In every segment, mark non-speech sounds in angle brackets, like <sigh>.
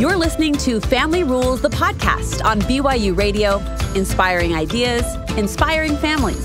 You're listening to Family Rules, the podcast on BYU Radio, inspiring ideas, inspiring families.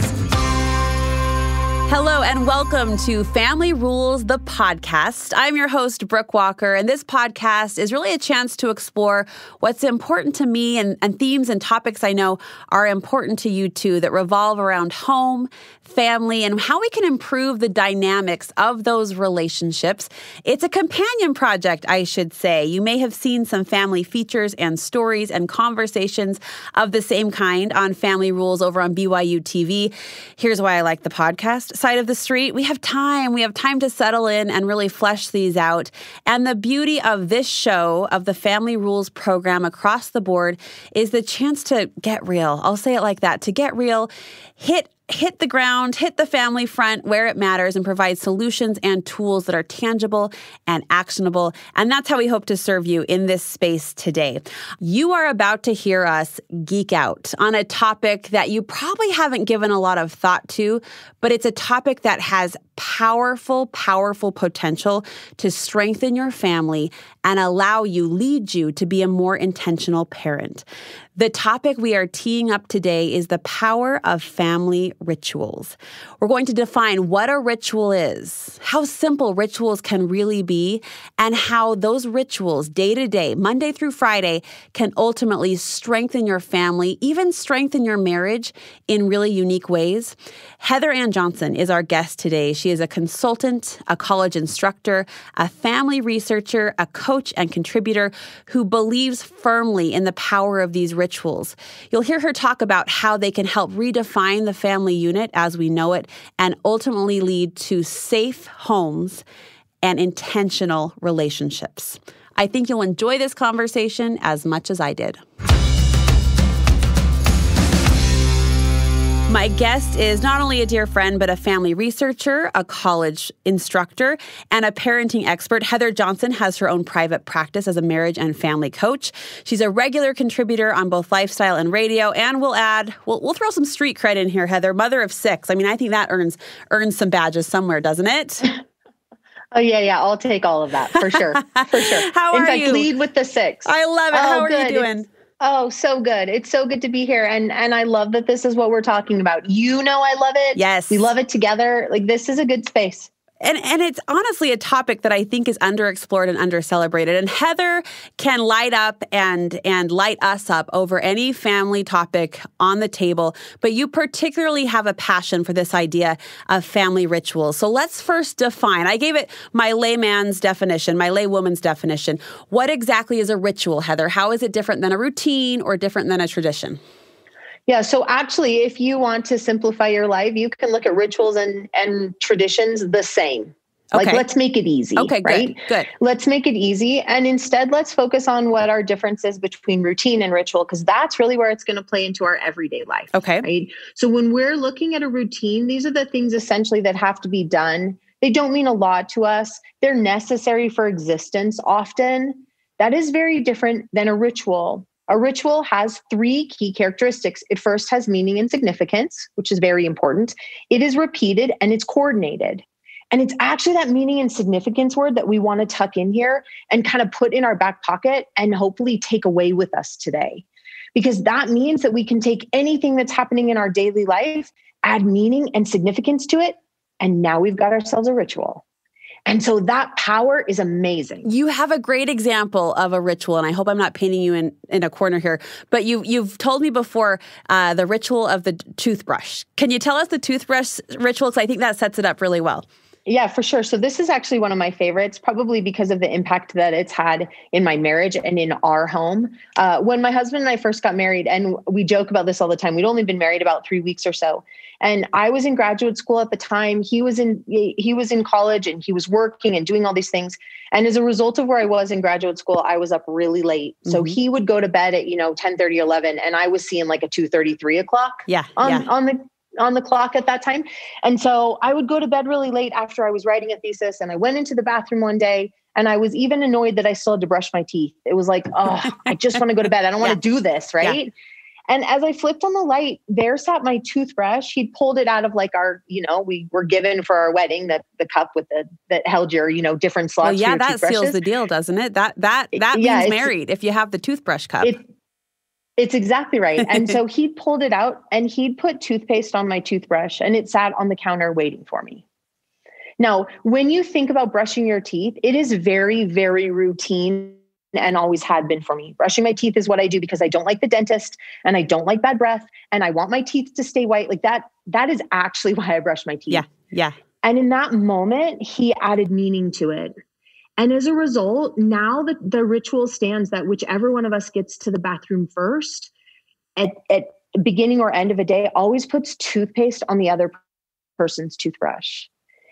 Hello and welcome to Family Rules, the podcast. I'm your host, Brooke Walker, and this podcast is really a chance to explore what's important to me and, and, themes and topics I know are important to you too that revolve around home, family, and how we can improve the dynamics of those relationships. It's a companion project, I should say. You may have seen some family features and stories and conversations of the same kind on Family Rules over on BYU TV. Here's why I like the podcast side of the street, we have time. We have time to settle in and really flesh these out. And the beauty of this show, of the Family Rules program across the board, is the chance to get real. I'll say it like that to get real, hit hit the ground, hit the family front where it matters, and provide solutions and tools that are tangible and actionable. And that's how we hope to serve you in this space today. You are about to hear us geek out on a topic that you probably haven't given a lot of thought to, but it's a topic that has powerful, powerful potential to strengthen your family and allow you, lead you to be a more intentional parent. The topic we are teeing up today is the power of family rituals. We're going to define what a ritual is, how simple rituals can really be, and how those rituals, day to day, Monday through Friday, can ultimately strengthen your family, even strengthen your marriage in really unique ways. Heather Ann Johnson is our guest today. She is a consultant, a college instructor, a family researcher, a coach, and contributor who believes firmly in the power of these rituals. You'll hear her talk about how they can help redefine the family unit as we know it and ultimately lead to safe homes and intentional relationships. I think you'll enjoy this conversation as much as I did. My guest is not only a dear friend, but a family researcher, a college instructor, and a parenting expert. Heather Johnson has her own private practice as a marriage and family coach. She's a regular contributor on both lifestyle and radio, and we'll add, we'll, we'll throw some street cred in here, Heather. Mother of six. I mean, I think that earns earns some badges somewhere, doesn't it? <laughs> Oh yeah, yeah. I'll take all of that for sure, for sure. <laughs> How In are fact, you? Lead with the six. I love it. Oh, How are good. you doing? It's, Oh, so good. It's so good to be here. And and I love that this is what we're talking about. You know I love it. Yes. We love it together. Like this is a good space. And and it's honestly a topic that I think is underexplored and undercelebrated. And Heather can light up and and light us up over any family topic on the table. But you particularly have a passion for this idea of family rituals. So let's first define. I gave it my layman's definition, my laywoman's definition. What exactly is a ritual, Heather? How is it different than a routine or different than a tradition? Yeah. So actually, if you want to simplify your life, you can look at rituals and, and traditions the same. Like, let's make it easy. Okay, good. right? Good. Let's make it easy. And instead, let's focus on what our difference is between routine and ritual, because that's really where it's going to play into our everyday life. Okay. Right. So when we're looking at a routine, these are the things essentially that have to be done. They don't mean a lot to us, they're necessary for existence often. That is very different than a ritual. A ritual has three key characteristics. It first has meaning and significance, which is very important. It is repeated and it's coordinated. And it's actually that meaning and significance word that we want to tuck in here and kind of put in our back pocket and hopefully take away with us today. Because that means that we can take anything that's happening in our daily life, add meaning and significance to it, and now we've got ourselves a ritual. And so that power is amazing. You have a great example of a ritual, and I hope I'm not painting you in, in a corner here. But you you've told me before uh, the ritual of the toothbrush. Can you tell us the toothbrush ritual? Because I think that sets it up really well. Yeah, for sure. So this is actually one of my favorites, probably because of the impact that it's had in my marriage and in our home. Uh, when my husband and I first got married, and we joke about this all the time, we'd only been married about three weeks or so, and I was in graduate school at the time. He was in he was in college, and he was working and doing all these things. And as a result of where I was in graduate school, I was up really late. So Mhm. he would go to bed at you know 10, 30, 11, and I was seeing like a 2 3 o'clock Yeah, on yeah. on the on the clock at that time. And so I would go to bed really late after I was writing a thesis and I went into the bathroom one day and I was even annoyed that I still had to brush my teeth. It was like, oh, I just want to go to bed. I don't want <laughs> Yeah. to do this, right? And as I flipped on the light, there sat my toothbrush. He'd pulled it out of like our, you know, we were given for our wedding that the cup with the that held your, you know, different slots. Well, yeah, that seals the deal, doesn't it? That that that yeah, means married if you have the toothbrush cup. It, it's exactly right. <laughs> And so he pulled it out and he'd put toothpaste on my toothbrush and it sat on the counter waiting for me. Now, when you think about brushing your teeth, it is very, very routine and always had been for me. Brushing my teeth is what I do because I don't like the dentist and I don't like bad breath and I want my teeth to stay white. Like that, that is actually <laughs> why I brush my teeth. Yeah. Yeah. And in that moment, he added meaning to it. And as a result, now the, the ritual stands that whichever one of us gets to the bathroom first at, at beginning or end of a day always puts toothpaste on the other person's toothbrush.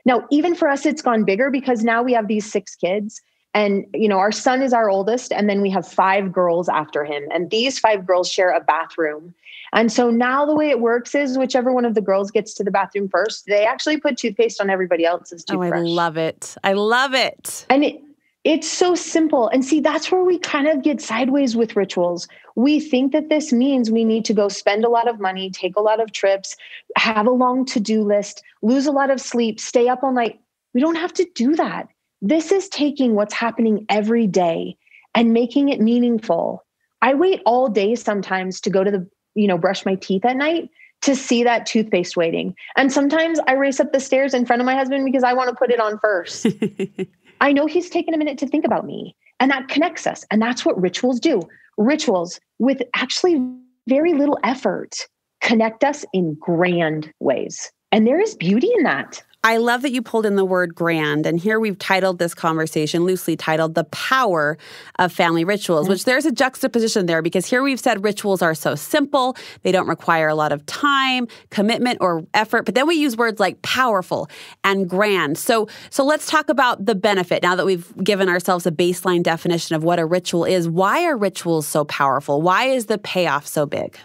Now, even for us, it's gone bigger because now we have these six kids. And, you know, our son is our oldest, and then we have five girls after him. And these five girls share a bathroom. And so now the way it works is whichever one of the girls gets to the bathroom first, they actually put toothpaste on everybody else's toothbrush. Oh, I love it. I love it. And it, it's so simple. And see, that's where we kind of get sideways with rituals. We think that this means we need to go spend a lot of money, take a lot of trips, have a long to do list, lose a lot of sleep, stay up all night. We don't have to do that. This is taking what's happening every day and making it meaningful. I wait all day sometimes to go to the you know, brush my teeth at night to see that toothpaste waiting. And sometimes I race up the stairs in front of my husband because I want to put it on first. <laughs> I know he's taken a minute to think about me, and that connects us. And that's what rituals do. Rituals with actually very little effort connect us in grand ways. And there is beauty in that. I love that you pulled in the word grand. And here we've titled this conversation, loosely titled The Power of Family Rituals, mm-hmm. which there's a juxtaposition there because here we've said rituals are so simple, they don't require a lot of time, commitment, or effort. But then we use words like powerful and grand. So, so let's talk about the benefit now that we've given ourselves a baseline definition of what a ritual is. Why are rituals so powerful? Why is the payoff so big?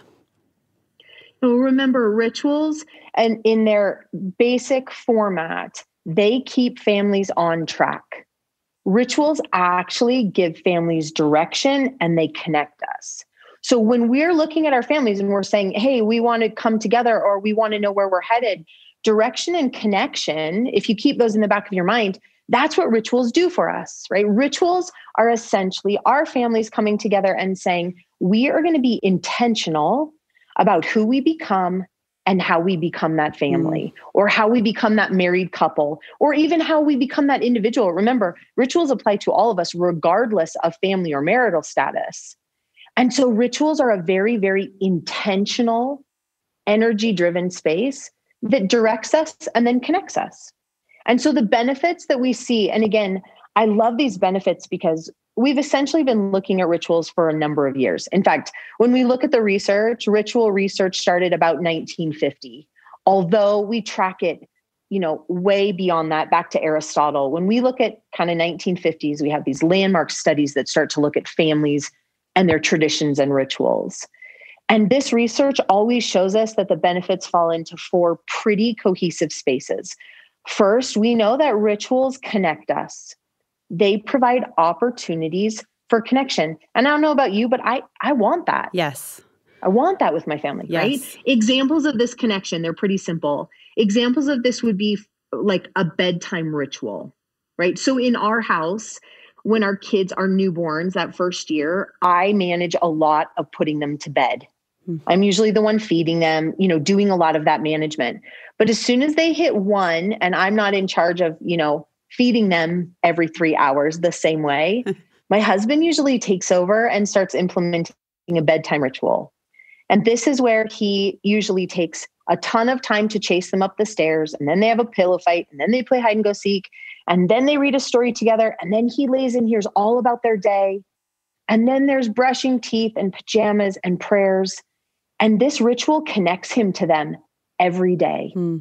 Well, remember, rituals and in their basic format, they keep families on track. Rituals actually give families direction and they connect us. So when we're looking at our families and we're saying, hey, we want to come together or we want to know where we're headed, direction and connection, if you keep those in the back of your mind, that's what rituals do for us, right? Rituals are essentially our families coming together and saying, we are going to be intentional about who we become and how we become that family mm. or how we become that married couple or even how we become that individual. Remember, rituals apply to all of us, regardless of family or marital status. And so, rituals are a very, very intentional, energy driven space that directs us and then connects us. And so, the benefits that we see, and again, I love these benefits because we've essentially been looking at rituals for a number of years. In fact, when we look at the research, ritual research started about 1950. Although we track it, you know, way beyond that back to Aristotle. When we look at kind of 1950s, we have these landmark studies that start to look at families and their traditions and rituals. And this research always shows us that the benefits fall into four pretty cohesive spaces. First, we know that rituals connect us they provide opportunities for connection. And I don't know about you, but I I want that. Yes. I want that with my family, yes. right? Examples of this connection, they're pretty simple. Examples of this would be like a bedtime ritual, right? So in our house, when our kids are newborns that first year, I manage a lot of putting them to bed. Mm-hmm. I'm usually the one feeding them, you know, doing a lot of that management. But as soon as they hit one and I'm not in charge of, you know, feeding them every three hours the same way. <laughs> My husband usually takes over and starts implementing a bedtime ritual. And this is where he usually takes a ton of time to chase them up the stairs. And then they have a pillow fight. And then they play hide and go seek. And then they read a story together. And then he lays and hears all about their day. And then there's brushing teeth and pajamas and prayers. And this ritual connects him to them every day. Hmm.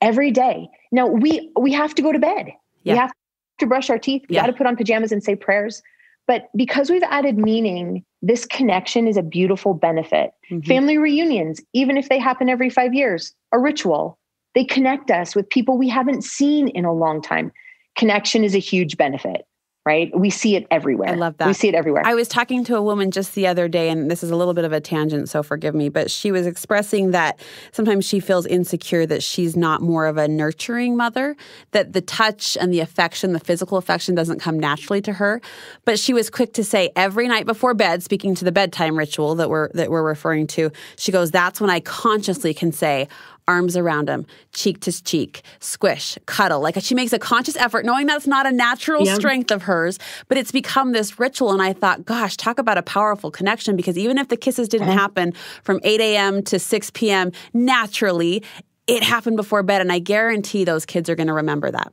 Every day. Now we we have to go to bed. Yeah. We have to brush our teeth. We yeah. got to put on pajamas and say prayers. But because we've added meaning, this connection is a beautiful benefit. Mm-hmm. Family reunions, even if they happen every five years, a ritual. They connect us with people we haven't seen in a long time. Connection is a huge benefit, right? We see it everywhere. I love that. We see it everywhere. I was talking to a woman just the other day, and this is a little bit of a tangent, so forgive me, but she was expressing that sometimes she feels insecure that she's not more of a nurturing mother, that the touch and the affection, the physical affection doesn't come naturally to her. But she was quick to say every night before bed, speaking to the bedtime ritual that we're that we're referring to, she goes, That's when I consciously can say, arms around him, cheek to cheek, squish, cuddle. Like she makes a conscious effort, knowing that's not a natural yep. strength of hers, but it's become this ritual. And I thought, gosh, talk about a powerful connection because even if the kisses didn't happen from 8 a.m. to 6 p.m. naturally, it happened before bed. And I guarantee those kids are going to remember that.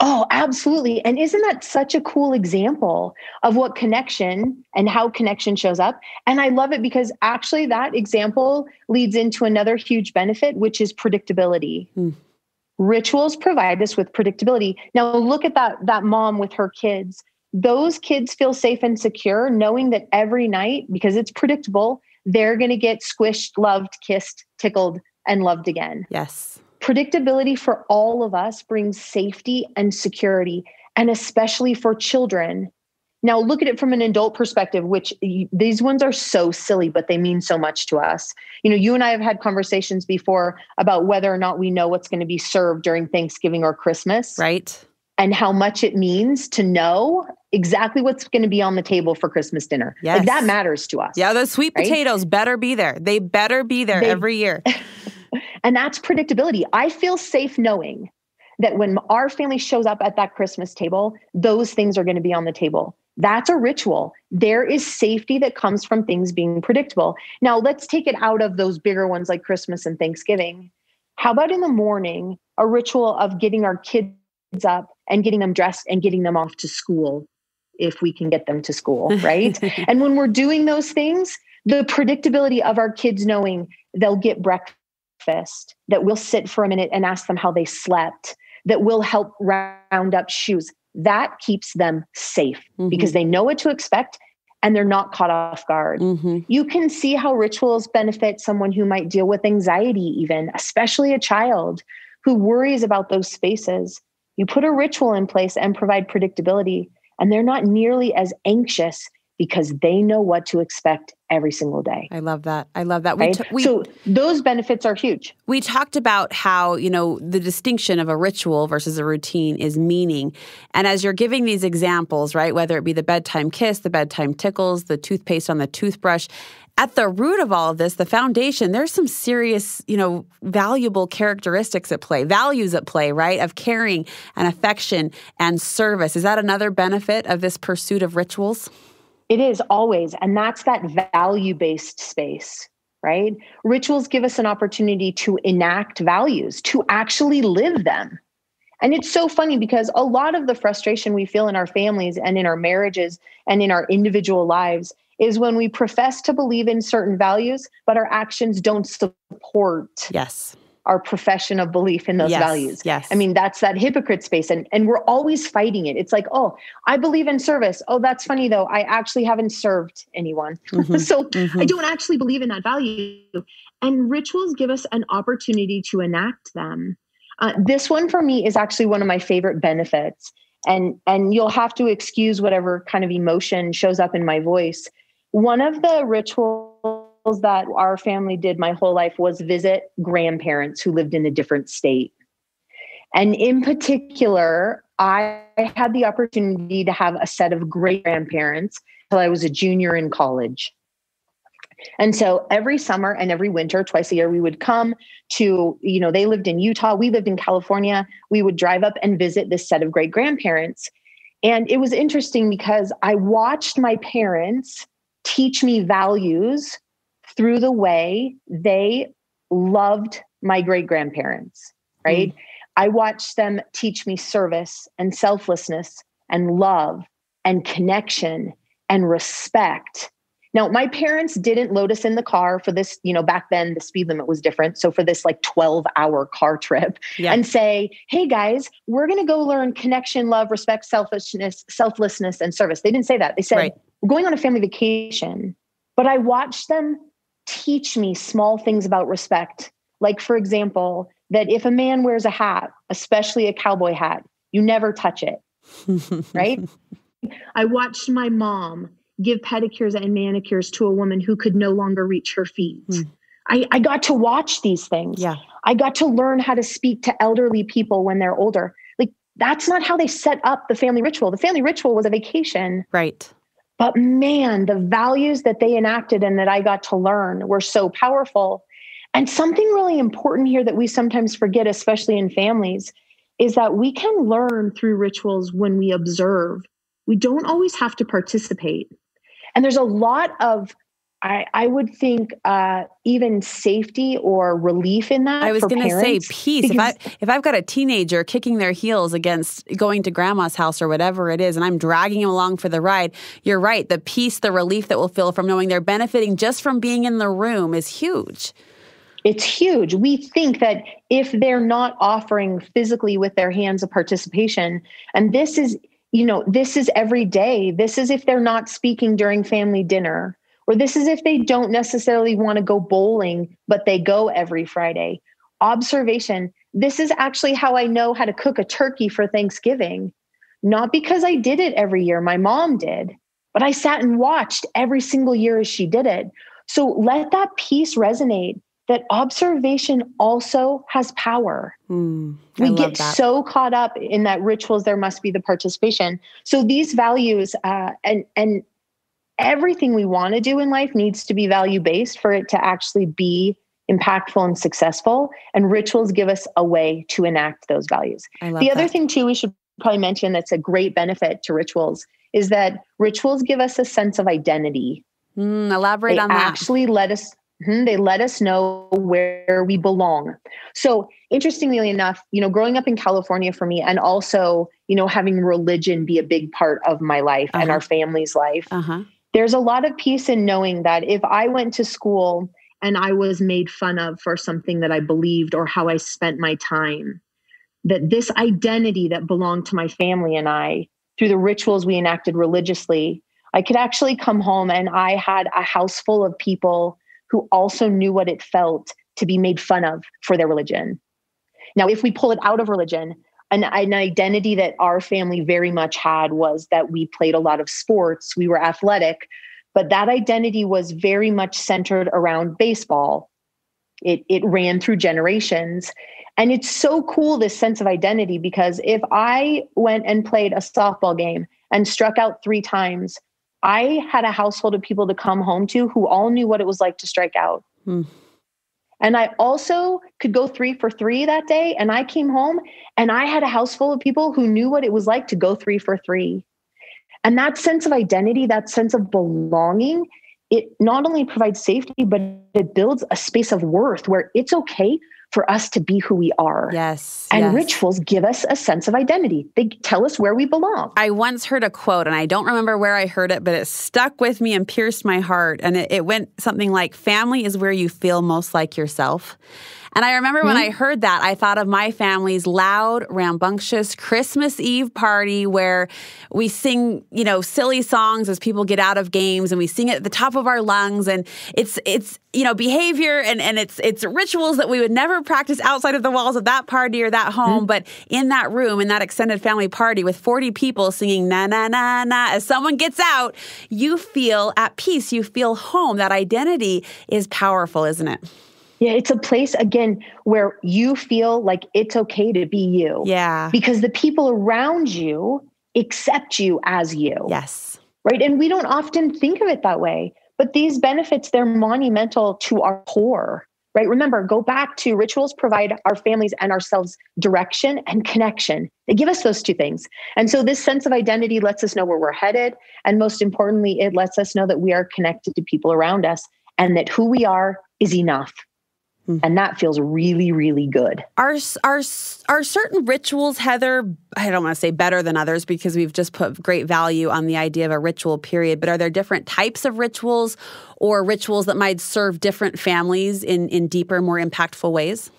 Oh, absolutely. And isn't that such a cool example of what connection and how connection shows up? And I love it because actually that example leads into another huge benefit, which is predictability. Mm. Rituals provide us with predictability. Now look at that that mom with her kids. Those kids feel safe and secure knowing that every night because it's predictable, they're going to get squished, loved, kissed, tickled and loved again. Yes Predictability for all of us brings safety and security, and especially for children. Now, look at it from an adult perspective, which these ones are so silly, but they mean so much to us. You know, you and I have had conversations before about whether or not we know what's going to be served during Thanksgiving or Christmas. Right. And how much it means to know exactly what's going to be on the table for Christmas dinner. Yes. Like that matters to us. Yeah, those sweet right? potatoes better be there. They better be there they, every year. <laughs> And that's predictability. I feel safe knowing that when our family shows up at that Christmas table, those things are going to be on the table. That's a ritual. There is safety that comes from things being predictable. Now, let's take it out of those bigger ones like Christmas and Thanksgiving. How about in the morning, a ritual of getting our kids up and getting them dressed and getting them off to school if we can get them to school, <laughs> right? and when we're doing those things, the predictability of our kids knowing they'll get breakfast that we'll sit for a minute and ask them how they slept, that we'll help round up shoes. That keeps them safe mm-hmm. because they know what to expect and they're not caught off guard. Mm-hmm. You can see how rituals benefit someone who might deal with anxiety, even, especially a child who worries about those spaces. You put a ritual in place and provide predictability, and they're not nearly as anxious because they know what to expect every single day. I love that. I love that. Right? We t- we, so those benefits are huge. We talked about how, you know, the distinction of a ritual versus a routine is meaning. And as you're giving these examples, right, whether it be the bedtime kiss, the bedtime tickles, the toothpaste on the toothbrush, at the root of all of this, the foundation, there's some serious, you know, valuable characteristics at play, values at play, right? Of caring and affection and service. Is that another benefit of this pursuit of rituals? It is always. And that's that value based space, right? Rituals give us an opportunity to enact values, to actually live them. And it's so funny because a lot of the frustration we feel in our families and in our marriages and in our individual lives is when we profess to believe in certain values, but our actions don't support yes our profession of belief in those yes, values. Yes. I mean, that's that hypocrite space. And, and we're always fighting it. It's like, oh, I believe in service. Oh, that's funny though. I actually haven't served anyone. Mm-hmm. <laughs> so mm-hmm. I don't actually believe in that value. And rituals give us an opportunity to enact them. Uh, this one for me is actually one of my favorite benefits. And, and you'll have to excuse whatever kind of emotion shows up in my voice. One of the rituals that our family did my whole life was visit grandparents who lived in a different state. And in particular, I had the opportunity to have a set of great grandparents until I was a junior in college. And so every summer and every winter, twice a year, we would come to, you know, they lived in Utah, we lived in California. We would drive up and visit this set of great grandparents. And it was interesting because I watched my parents teach me values through the way they loved my great grandparents, right? Mm. I watched them teach me service and selflessness and love and connection and respect. Now, my parents didn't load us in the car for this, you know, back then the speed limit was different. So for this like 12 hour car trip yeah. and say, hey guys, we're going to go learn connection, love, respect, selfishness, selflessness, and service. They didn't say that. They said, right. we're going on a family vacation. But I watched them teach me small things about respect. Like, for example, that if a man wears a hat, especially a cowboy hat, you never touch it, <laughs> right? I watched my mom give pedicures and manicures to a woman who could no longer reach her feet. Mm. I, I got to watch these things. Yeah. I got to learn how to speak to elderly people when they're older. Like that's not how they set up the family ritual. The family ritual was a vacation. Right. But man, the values that they enacted and that I got to learn were so powerful. And something really important here that we sometimes forget, especially in families, is that we can learn through rituals when we observe. We don't always have to participate. And there's a lot of I, I would think uh, even safety or relief in that. I was going to say peace. If I if I've got a teenager kicking their heels against going to grandma's house or whatever it is, and I'm dragging him along for the ride, you're right. The peace, the relief that we'll feel from knowing they're benefiting just from being in the room is huge. It's huge. We think that if they're not offering physically with their hands a participation, and this is you know this is every day. This is if they're not speaking during family dinner or this is if they don't necessarily want to go bowling, but they go every Friday. Observation this is actually how I know how to cook a turkey for Thanksgiving. Not because I did it every year, my mom did, but I sat and watched every single year as she did it. So let that piece resonate that observation also has power. Mm, we get that. so caught up in that rituals there must be the participation. So these values uh, and and everything we want to do in life needs to be value based for it to actually be impactful and successful. And rituals give us a way to enact those values. the that. other thing, too, we should probably mention that's a great benefit to rituals is that rituals give us a sense of identity. Mm, elaborate they on that. They actually, let us. Hmm, they let us know where we belong. So, interestingly enough, you know, growing up in California for me, and also, you know, having religion be a big part of my life uh-huh. and our family's life, uh-huh there's a lot of peace in knowing that if I went to school and I was made fun of for something that I believed or how I spent my time, that this identity that belonged to my family and I, through the rituals we enacted religiously, I could actually come home and I had a house full of people who also knew what it felt to be made fun of for their religion. Now, if we pull it out of religion, an, an identity that our family very much had was that we played a lot of sports, we were athletic, but that identity was very much centered around baseball. It, it ran through generations. And it's so cool, this sense of identity, because if I went and played a softball game and struck out three times, I had a household of people to come home to who all knew what it was like to strike out. Hmm. And I also could go three for three that day. And I came home and I had a house full of people who knew what it was like to go three for three. And that sense of identity, that sense of belonging, it not only provides safety, but it builds a space of worth where it's okay for us to be who we are. Yes. And yes. rituals give us a sense of identity. They tell us where we belong. I once heard a quote, and I don't remember where I heard it, but it stuck with me and pierced my heart. And it, it went something like Family is where you feel most like yourself. And I remember mm-hmm. when I heard that, I thought of my family's loud, rambunctious Christmas Eve party where we sing, you know, silly songs as people get out of games and we sing it at the top of our lungs. And it's, it's, you know, behavior and, and it's, it's rituals that we would never practice outside of the walls of that party or that home. Mm-hmm. But in that room, in that extended family party with 40 people singing na, na, na, na, as someone gets out, you feel at peace. You feel home. That identity is powerful, isn't it? Yeah, it's a place again where you feel like it's okay to be you. Yeah. Because the people around you accept you as you. Yes. Right. And we don't often think of it that way. But these benefits, they're monumental to our core. Right. Remember, go back to rituals provide our families and ourselves direction and connection. They give us those two things. And so this sense of identity lets us know where we're headed. And most importantly, it lets us know that we are connected to people around us and that who we are is enough. Mm. And that feels really, really good. Are, are, are certain rituals, Heather, I don't want to say better than others because we've just put great value on the idea of a ritual period, but are there different types of rituals or rituals that might serve different families in, in deeper, more impactful ways?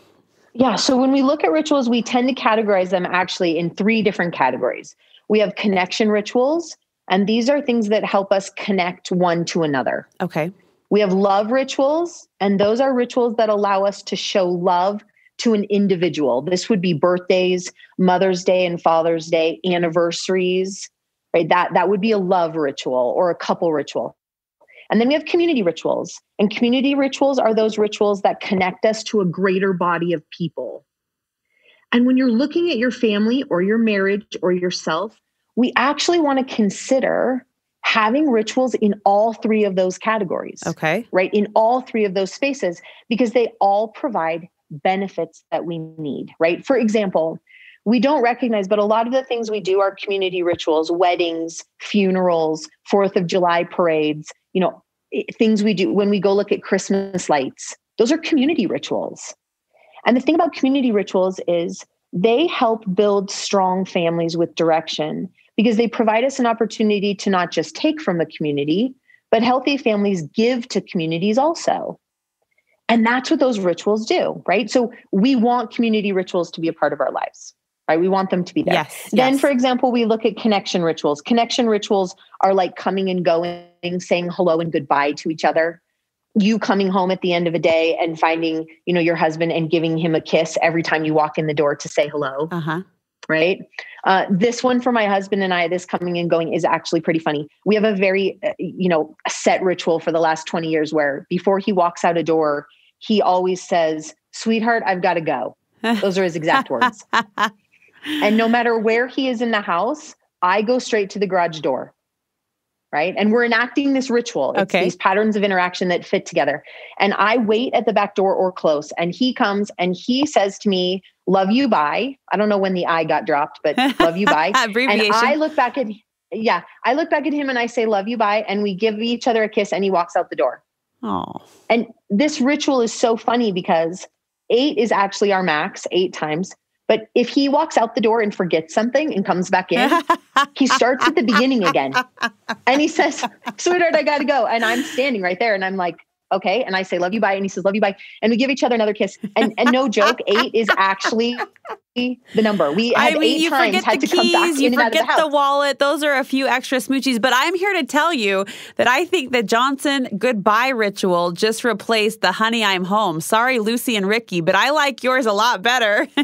Yeah. So when we look at rituals, we tend to categorize them actually in three different categories. We have connection rituals, and these are things that help us connect one to another. Okay. We have love rituals, and those are rituals that allow us to show love to an individual. This would be birthdays, Mother's Day and Father's Day, anniversaries, right? That that would be a love ritual or a couple ritual. And then we have community rituals. And community rituals are those rituals that connect us to a greater body of people. And when you're looking at your family or your marriage or yourself, we actually want to consider having rituals in all three of those categories. Okay. Right? In all three of those spaces, because they all provide benefits that we need, right? For example, we don't recognize, but a lot of the things we do are community rituals, weddings, funerals, Fourth of July parades, you know, things we do when we go look at Christmas lights. Those are community rituals. And the thing about community rituals is they help build strong families with direction because they provide us an opportunity to not just take from the community, but healthy families give to communities also. And that's what those rituals do, right? So we want community rituals to be a part of our lives right? We want them to be there. Yes, then, yes. for example, we look at connection rituals. Connection rituals are like coming and going, saying hello and goodbye to each other. You coming home at the end of a day and finding, you know, your husband and giving him a kiss every time you walk in the door to say hello. Uh huh. Right. Uh, this one for my husband and I, this coming and going is actually pretty funny. We have a very, uh, you know, set ritual for the last 20 years where before he walks out a door, he always says, Sweetheart, I've got to go. <laughs> Those are his exact words. And no matter where he is in the house, I go straight to the garage door. Right. And we're enacting this ritual. It's Okay. these patterns of interaction that fit together. And I wait at the back door or close. And he comes and he says to me, Love you, bye. I don't know when the I got dropped, but <laughs> love you, bye. Abbreviation. and I look back at, yeah, I look back at him and I say, Love you, bye. And we give each other a kiss and he walks out the door. oh. And this ritual is so funny because eight is actually our max, eight times. But if he walks out the door and forgets something and comes back in, he starts at the beginning again. <laughs> And he says, Sweetheart, I gotta go. And I'm standing right there and I'm like, okay. And I say, Love you, bye. And he says, Love you, bye. And we give each other another kiss. And and no joke, <laughs> eight is actually the number. We I have mean, eight times had the to come back keys, you in and out of forget the the, wallet. Those are a few extra smoochies. But I'm here to tell you that I think the Johnson goodbye ritual just replaced the honey, I'm home. Sorry, Lucy and Ricky, but I like yours a lot better. <laughs>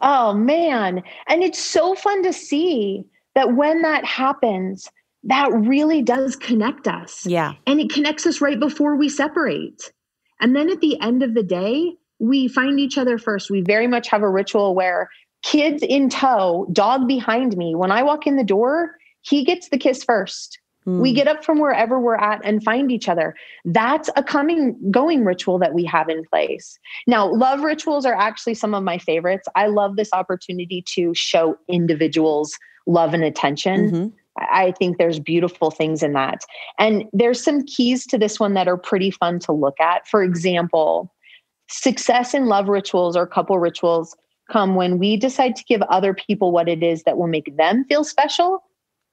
Oh man. And it's so fun to see that when that happens, that really does connect us. yeah. And it connects us right before we separate. And then at the end of the day, we find each other first. We very much have a ritual where kids in tow, dog behind me, when I walk in the door, he gets the kiss first. We Mm. get up from wherever we're at and find each other. That's a coming going ritual that we have in place. Now, love rituals are actually some of my favorites. I love this opportunity to show individuals love and attention. Mhm. I think there's beautiful things in that. And there's some keys to this one that are pretty fun to look at. For example, success in love rituals or couple rituals come when we decide to give other people what it is that will make them feel special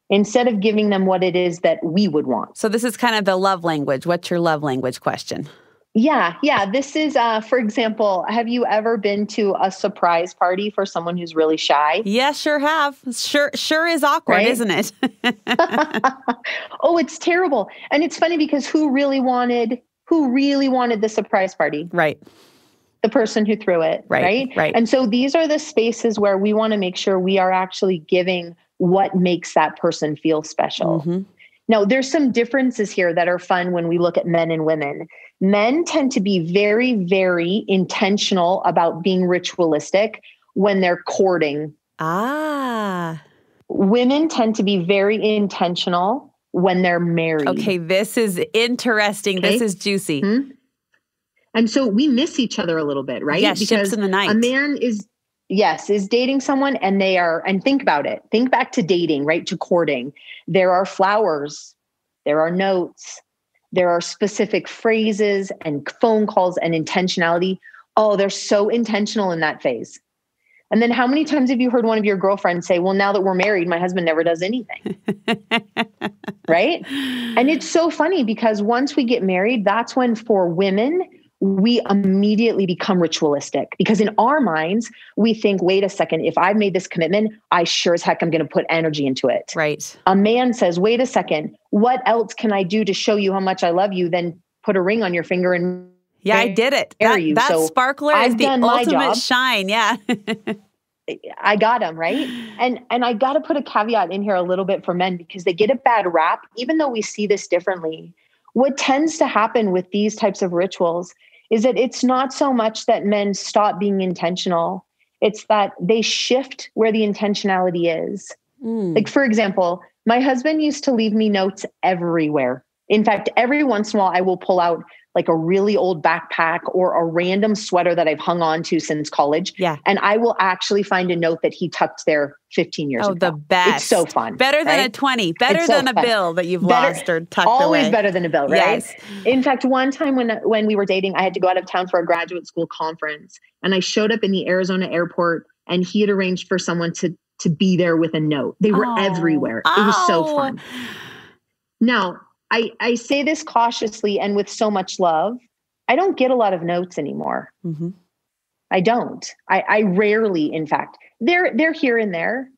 instead of giving them what it is that we would want. So this is kind of the love language. What's your love language question? Yeah, yeah. This is, uh, for example, have you ever been to a surprise party for someone who's really shy? Yes, sure have. Sure, sure is awkward, Right? isn't it? <laughs> oh, it's terrible. And it's funny because who really wanted who really wanted the surprise party? right. The person who threw it, Right, right? right. And so these are the spaces where we want to make sure we are actually giving what makes that person feel special. Mhm. Now, there's some differences here that are fun when we look at men and women. Men tend to be very, very intentional about being ritualistic when they're courting. Ah. Women tend to be very intentional when they're married. Okay, this is interesting. This is juicy. Hmm? And so we miss each other a little bit, right? Yes, ships in the night. a man is yes is dating someone and they are and think about it think back to dating right to courting there are flowers there are notes there are specific phrases and phone calls and intentionality. Oh they're so intentional in that phase. And then how many times have you heard one of your girlfriends say well now that we're married my husband never does anything. <laughs> Right? And it's so funny because once we get married that's when for women we immediately become ritualistic because in our minds we think wait a second if i've made this commitment i sure as heck i'm going to put energy into it Right. a man says wait a second what else can i do to show you how much i love you than put a ring on your finger and Yeah, I did it. That, you. that So sparkler is I've the done my ultimate shine. Yeah. <laughs> I got them, right? And and I got to put a caveat in here a little bit for men because they get a bad rap even though we see this differently. What tends to happen with these types of rituals is that it's not so much that men stop being intentional, it's that they shift where the intentionality is. Mm. Like for example, my husband used to leave me notes everywhere. In fact, every once in a while I will pull out like a really old backpack or a random sweater that I've hung on to since college. Yeah. And I will actually find a note that he tucked there 15 years ago. oh, ago. the best. It's so fun. Better right? than a 20. Better it's than so a bill that you've better, lost or tucked always away. Always better than a bill, right? Yes. In fact, one time when when we were dating, I had to go out of town for a graduate school conference and I showed up in the Arizona airport and he had arranged for someone to to be there with a note. They were oh. everywhere. It was so oh. fun. Now, I, I say this cautiously and with so much love. I don't get a lot of notes anymore. Mm-hmm. I don't. I, I rarely, in fact, they're they're here and there.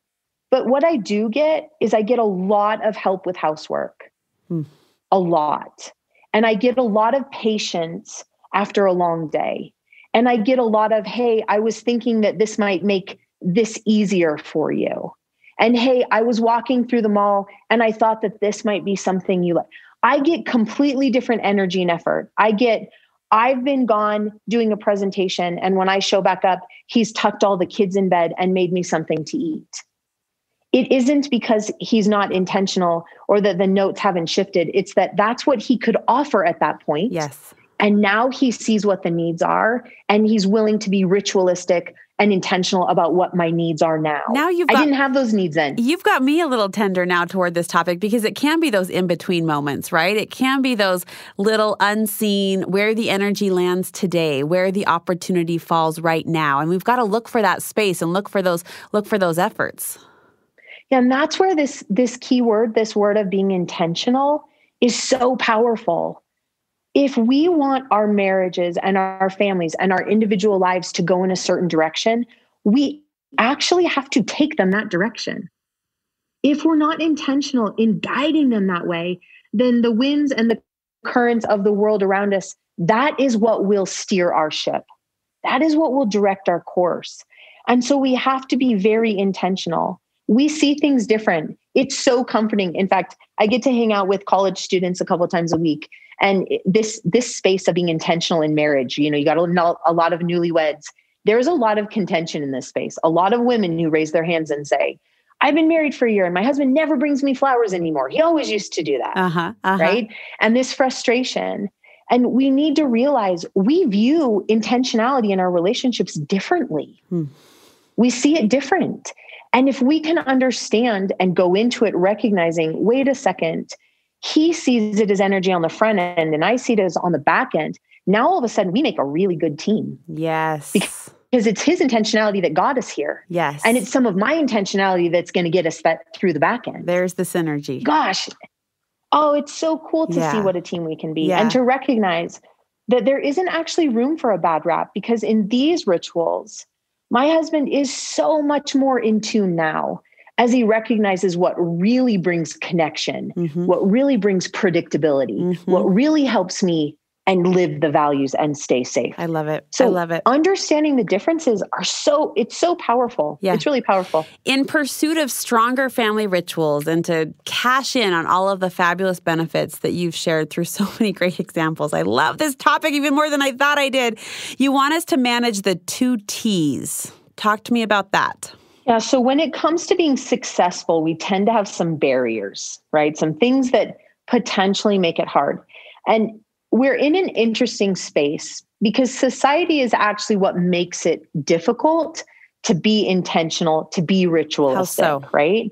But what I do get is I get a lot of help with housework. Mm. A lot. And I get a lot of patience after a long day. And I get a lot of, hey, I was thinking that this might make this easier for you. And hey, I was walking through the mall and I thought that this might be something you like. I get completely different energy and effort. I get, I've been gone doing a presentation, and when I show back up, he's tucked all the kids in bed and made me something to eat. It isn't because he's not intentional or that the notes haven't shifted. It's that that's what he could offer at that point. Yes. And now he sees what the needs are and he's willing to be ritualistic and intentional about what my needs are now. Now you've got, I didn't have those needs then. You've got me a little tender now toward this topic because it can be those in between moments, right? It can be those little unseen where the energy lands today, where the opportunity falls right now. And we've got to look for that space and look for those look for those efforts. Yeah, and that's where this this key word, this word of being intentional is so powerful if we want our marriages and our families and our individual lives to go in a certain direction, we actually have to take them that direction. If we're not intentional in guiding them that way, then the winds and the currents of the world around us, that is what will steer our ship. That is what will direct our course. And so we have to be very intentional. We see things different. It's so comforting. In fact, I get to hang out with college students a couple times a week and this this space of being intentional in marriage you know you got a, a lot of newlyweds there's a lot of contention in this space a lot of women who raise their hands and say I've been married for a year and my husband never brings me flowers anymore. He always used to do that. Uh-huh, uh-huh. Right. And this frustration. And we need to realize we view intentionality in our relationships differently. Hmm. We see it different. And if we can understand and go into it recognizing, wait a second, he sees it as energy on the front end and I see it as on the back end. Now all of a sudden we make a really good team. Yes. Because, because it's his intentionality that got us here. Yes. And it's some of my intentionality that's going to get us that through the back end. There's the synergy. Gosh. Oh, it's so cool to yeah. see what a team we can be yeah. and to recognize that there isn't actually room for a bad rap because in these rituals, my husband is so much more in tune now as he recognizes what really brings connection, mm-hmm. what really brings predictability, mm-hmm. what really helps me and live the values and stay safe. I love it. So I love it. Understanding the differences are so it's so powerful. Yeah. It's really powerful. In pursuit of stronger family rituals and to cash in on all of the fabulous benefits that you've shared through <laughs> so many great examples. I love this topic even more than I thought I did. You want us to manage the two T's. Talk to me about that. Yeah. So when it comes to being successful, we tend to have some barriers, right? Some things that potentially make it hard. And we're in an interesting space because society is actually what makes it difficult to be intentional, to be ritualistic, so? right?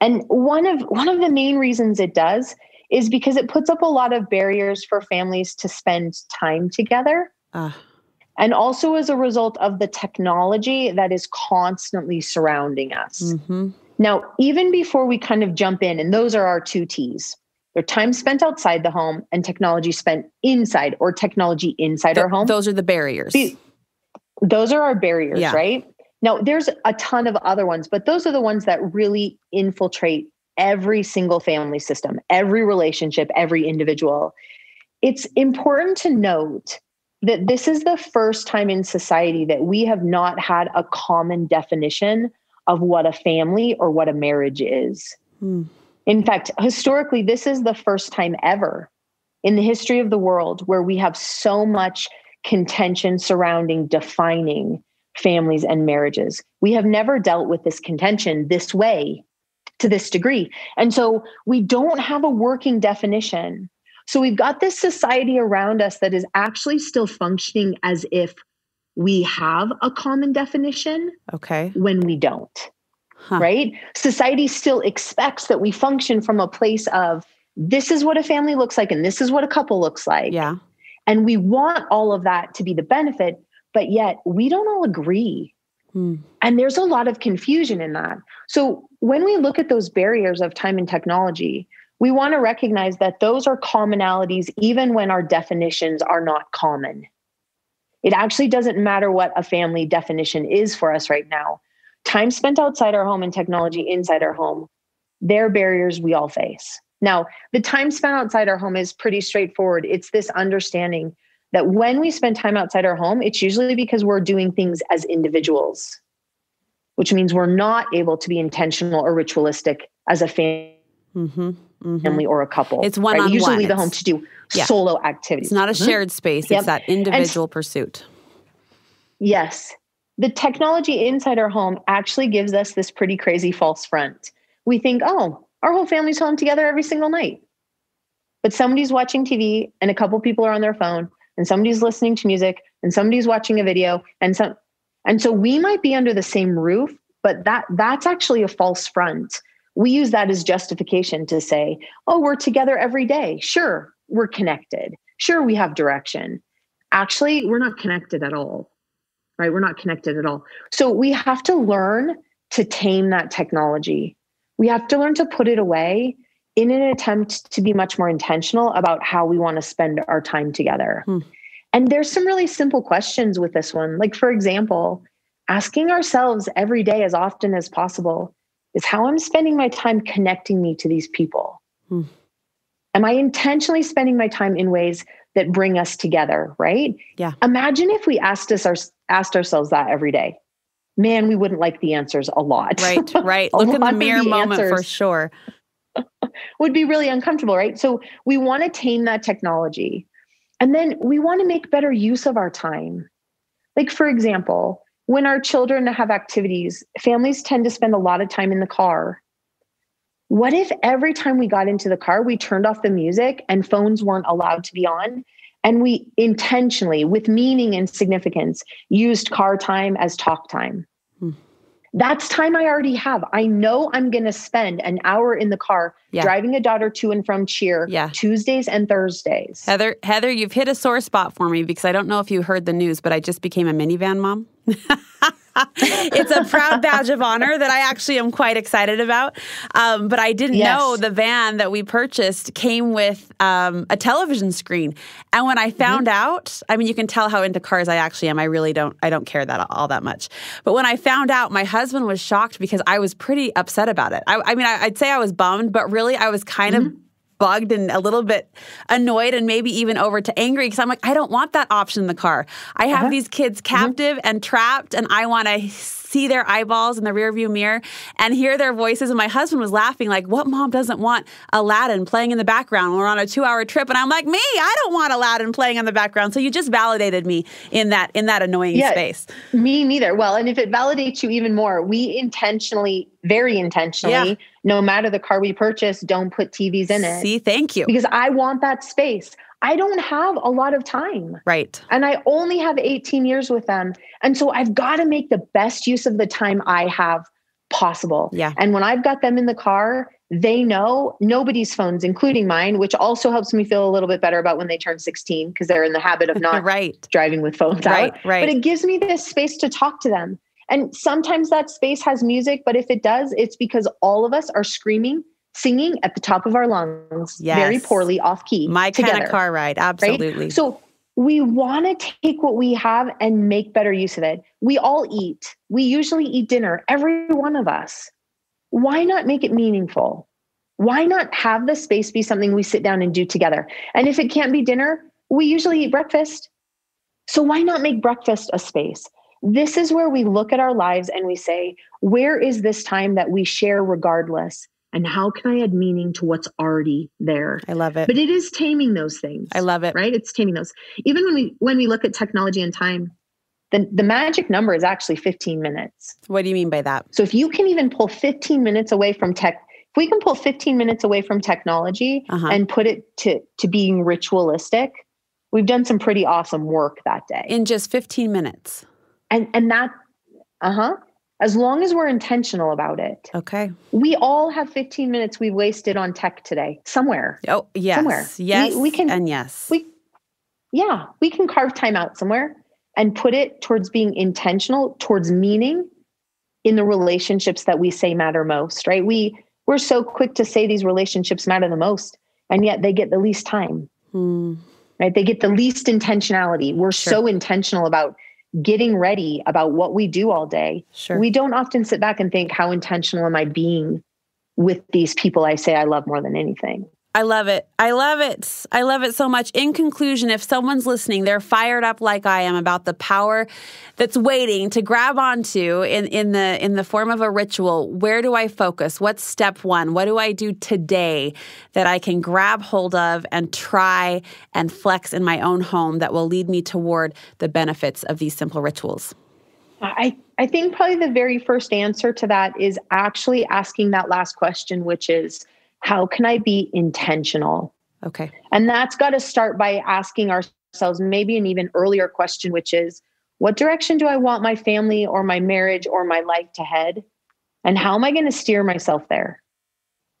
And one of one of the main reasons it does is because it puts up a lot of barriers for families to spend time together. Uh and also as a result of the technology that is constantly surrounding us. Mm-hmm. Now, even before we kind of jump in, and those are our two T's. They're time spent outside the home and technology spent inside or technology inside Th- our home. Those are the barriers. those are our barriers, yeah. right? Now, there's a ton of other ones, but those are the ones that really infiltrate every single family system, every relationship, every individual. It's important to note that this is the first time in society that we have not had a common definition of what a family or what a marriage is. Hmm. In fact, historically, this is the first time ever in the history of the world where we have so much contention surrounding defining families and marriages. We have never dealt with this contention this way to this degree. And so we don't have a working definition. So we've got this society around us that is actually still functioning as if we have a common definition. Okay. When we don't. Huh. Right? Society still expects that we function from a place of this is what a family looks like and this is what a couple looks like. Yeah. And we want all of that to be the benefit, but yet we don't all agree. Hmm. And there's a lot of confusion in that. So when we look at those barriers of time and technology, we want to recognize that those are commonalities, even when our definitions are not common. It actually doesn't matter what a family definition is for us right now. Time spent outside our home and technology inside our home, they're barriers we all face. Now, the time spent outside our home is pretty straightforward. It's this understanding that when we spend time outside our home, it's usually because we're doing things as individuals, which means we're not able to be intentional or ritualistic as a family. Mm-hmm, mm-hmm. or a couple. It's one right? on usually one. leave the home to do yeah. solo activities. It's not a mm-hmm. shared space. Yep. It's that individual and, pursuit. Yes. The technology inside our home actually gives us this pretty crazy false front. We think, oh, our whole family's home together every single night. But somebody's watching TV and a couple people are on their phone and somebody's listening to music and somebody's watching a video and some and so we might be under the same roof, but that that's actually a false front. We use that as justification to say, "Oh, we're together every day. Sure, we're connected. Sure, we have direction." Actually, we're not connected at all. Right? We're not connected at all. So we have to learn to tame that technology we have to learn to put it away in an attempt to be much more intentional about how we want to spend our time together. Hmm. And there's some really simple questions with this one. Like, for example, asking ourselves every day as often as possible is how I'm spending my time connecting me to these people. Hmm. Am I intentionally spending my time in ways that bring us together, right? Yeah. Imagine if we asked us our, asked ourselves that every day man, we wouldn't like the answers a lot. Right, <laughs> right. Look in the mirror the moment for sure. <laughs> would be really uncomfortable, right? So we want to tame that technology. And then we want to make better use of our time. Like, for example, when our children have activities, families tend to spend a lot of time in the car. What if every time we got into the car, we turned off the music and phones weren't allowed to be on? And we intentionally, with meaning and significance, used car time as talk time. That's time I already have. I know I'm going to spend an hour in the car yeah. driving a daughter to and from cheer yeah. Tuesdays and Thursdays. Heather, Heather, you've hit a sore spot for me because I don't know if you heard the news, but I just became a minivan mom. <laughs> it's a proud badge of honor that I actually am quite excited about. Um, but I didn't yes. know the van that we purchased came with um, a television screen. And when I found mm-hmm. out, I mean, you can tell how into cars I actually am. I really don't. I don't care that all that much. But when I found out, my husband was shocked because I was pretty upset about it. I, I mean, I, would say I was bummed, but really, I was kind mm-hmm. of bugged and a little bit annoyed and maybe even over to angry because I'm like, I don't want that option in the car. I have uh-huh. these kids mm-hmm. captive mm-hmm. and trapped, and I want to see their eyeballs in the rearview mirror and hear their voices. And my husband was laughing, like, what mom doesn't want Aladdin playing in the background? We're on a two hour trip. And I'm like, me, I don't want Aladdin playing in the background. So you just validated me in that in that annoying yeah, space. Me neither. Well, and if it validates you even more, we intentionally, very intentionally, yeah. No matter the car we purchase, don't put TVs in it. See, thank you. Because I want that space. I don't have a lot of time. Right. And I only have 18 years with them. And so I've got to make the best use of the time I have possible. Yeah. And when I've got them in the car, they know nobody's phones, including mine, which also helps me feel a little bit better about when they turn 16 because they're in the habit of not <laughs> right. driving with phones right, out. Right. But it gives me this space to talk to them. And sometimes that space has music, but if it does, it's because all of us are screaming singing at the top of our lungs, yes. very poorly off key. My together, kind of car ride, absolutely. Right? So we want to take what we have and make better use of it. We all eat. We usually eat dinner, every one of us. Why not make it meaningful? Why not have the space be something we sit down and do together? And if it can't be dinner, we usually eat breakfast. So why not make breakfast a space? This is where we look at our lives and we say, where is this time that we share regardless? And how can I add meaning to what's already there? I love it. But it is taming those things. I love it. Right? It's taming those. Even when we when we look at technology and time, the, the magic number is actually 15 minutes. What do you mean by that? So if you can even pull 15 minutes away from tech, if we can pull 15 minutes away from technology uh-huh. and put it to to being ritualistic, we've done some pretty awesome work that day. In just 15 minutes. And and that uh-huh as long as we're intentional about it. Okay. We all have 15 minutes we wasted on tech today somewhere. Oh, yes. Somewhere. Yes. We, we can and yes. We yeah, we can carve time out somewhere and put it towards being intentional, towards meaning in the relationships that we say matter most, right? We we're so quick to say these relationships matter the most, and yet they get the least time. Hmm. Right? They get the least intentionality. We're sure. so intentional about getting ready about what we do all day. Sure. We don't often sit back and think, how intentional am I being with these people I say I love more than anything? I love it. I love it. I love it so much. In conclusion, if someone's listening, they're fired up like I am about the power that's waiting to grab onto in, in the in the form of a ritual. Where do I focus? What's step one? What do I do today that I can grab hold of and try and flex in my own home that will lead me toward the benefits of these simple rituals? I, I think probably the very first answer to that is actually asking that last question, which is how can I be intentional? Okay. And that's got to start by asking ourselves maybe an even earlier question, which is what direction do I want my family or my marriage or my life to head? And how am I going to steer myself there?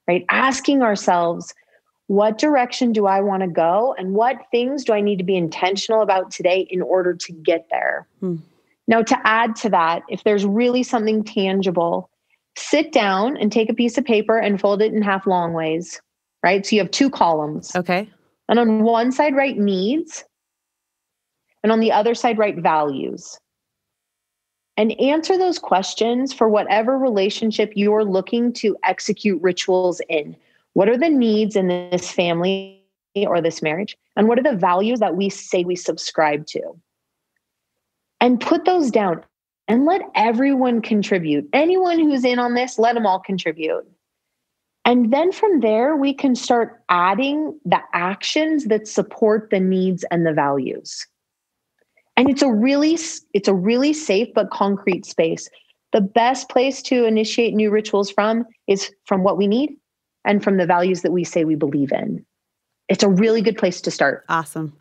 Right? Asking ourselves, what direction do I want to go? And what things do I need to be intentional about today in order to get there? Hmm. Now, to add to that, if there's really something tangible, sit down and take a piece of paper and fold it in half long ways, right? So you have two columns. Okay. And on one side, write needs, and on the other side, write values. And answer those questions for whatever relationship you're looking to execute rituals in. What are the needs in this family or this marriage? And what are the values that we say we subscribe to? And put those down and let everyone contribute. Anyone who's in on this, let them all contribute. And then from there, we can start adding the actions that support the needs and the values. And it's a really it's a really safe but concrete space. The best place to initiate new rituals from is from what we need and from the values that we say we believe in. It's a really good place to start. Awesome.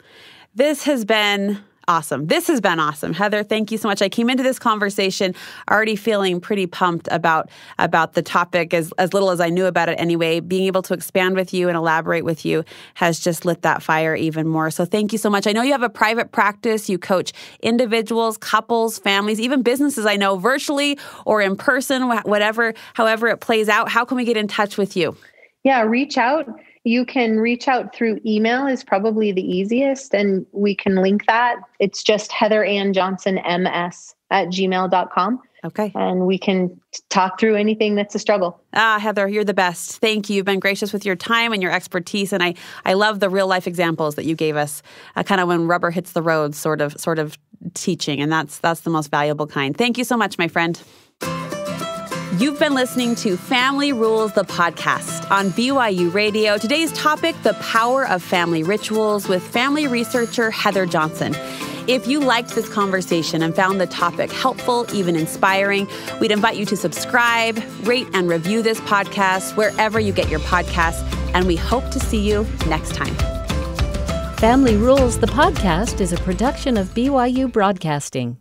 This has been awesome. This has been awesome. Heather, thank you so much. I came into this conversation already feeling pretty pumped about about the topic as as little as I knew about it anyway. Being able to expand with you and elaborate with you has just lit that fire even more. So thank you so much. I know you have a private practice. You coach individuals, couples, families, even businesses I know virtually or in person, whatever however it plays out. How can we get in touch with you? Yeah, reach out you can reach out through email is probably the easiest and we can link that. It's just heather ann johnson ms at gmail.com okay. And we can talk through anything that's a struggle. Ah heather you're the best. Thank you. You've been gracious with your time and your expertise and i i love the real life examples that you gave us uh, kind of when rubber hits the road sort of sort of teaching and that's that's the most valuable kind. Thank you so much my friend You've been listening to Family Rules, the podcast on BYU Radio. Today's topic the power of family rituals with family researcher Heather Johnson. If you liked this conversation and found the topic helpful, even inspiring, we'd invite you to subscribe, rate, and review this podcast wherever you get your podcasts. And we hope to see you next time. Family Rules, the podcast, is a production of BYU Broadcasting.